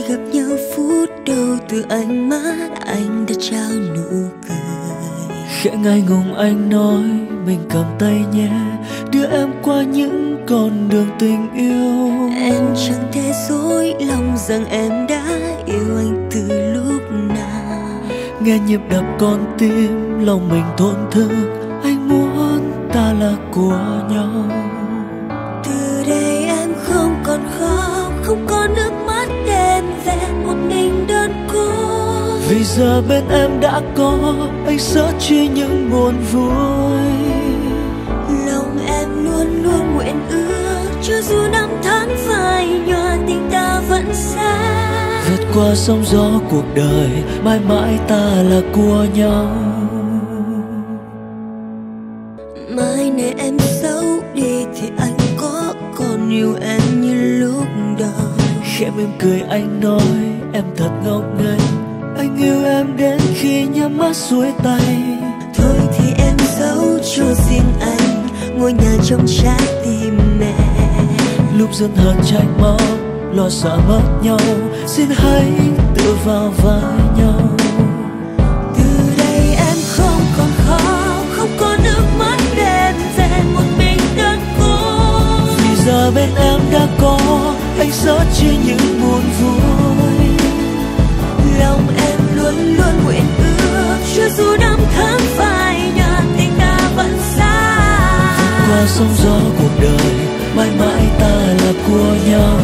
khi gặp nhau phút đầu từ ánh mắt anh đã trao nụ cười. Khẽ ngại ngùng anh nói mình cầm tay nhé đưa em qua những con đường tình yêu. Em chẳng thể dối lòng rằng em đã yêu anh từ lúc nào. Nghe nhịp đập con tim lòng mình thổn thức anh muốn ta là của nhau vì giờ bên em đã có anh sẽ chia những buồn vui. Lòng em luôn luôn nguyện ước cho dù năm tháng phai nhòa tình ta vẫn xa. Vượt qua sóng gió cuộc đời mãi mãi ta là của nhau. Mai này em xấu đi thì anh có còn yêu em như lúc đầu. Khẽ mỉm cười anh nói em thật ngốc nghếch anh yêu em đến khi nhắm mắt xuôi tay. Thôi thì em giấu cho riêng anh ngôi nhà trong trái tim mẹ. Lúc dân hờn tranh mong lo sợ mất nhau. Xin hãy tự vào vai nhau. Từ đây em không còn khóc không có nước mắt đêm về một mình đơn côi. Vì giờ bên em đã có anh sẽ chia những buồn qua sóng gió cuộc đời mãi mãi ta là của nhau.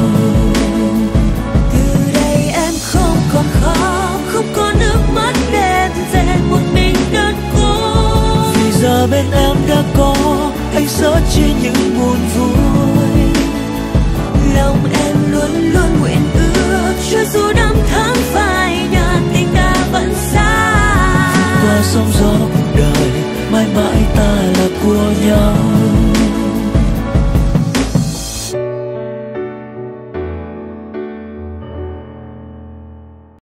Từ đây em không còn khóc không có nước mắt đêm về một mình đơn côi. Vì giờ bên em đã có anh sẽ chia những